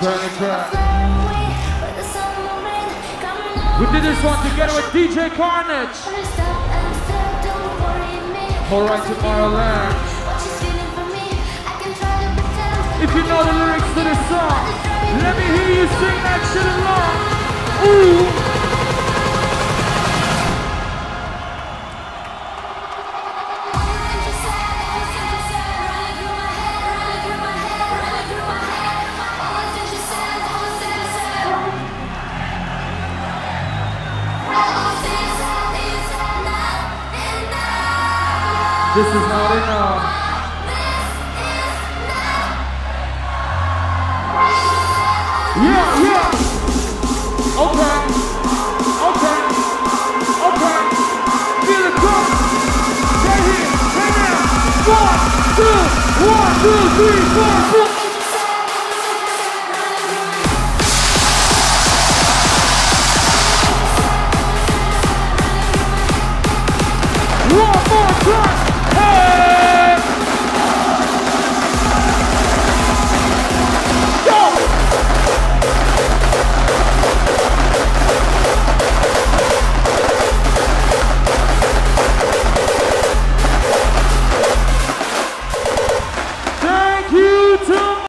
Turn it back. We did this one together with DJ Carnage. Alright, Tomorrowland. If you know the lyrics to the song, let me hear you sing that shit along. Ooh. This is not enough. Yeah, yeah. Okay. Okay. Okay. Feel here. Now. One, two, one, two, three, four, four.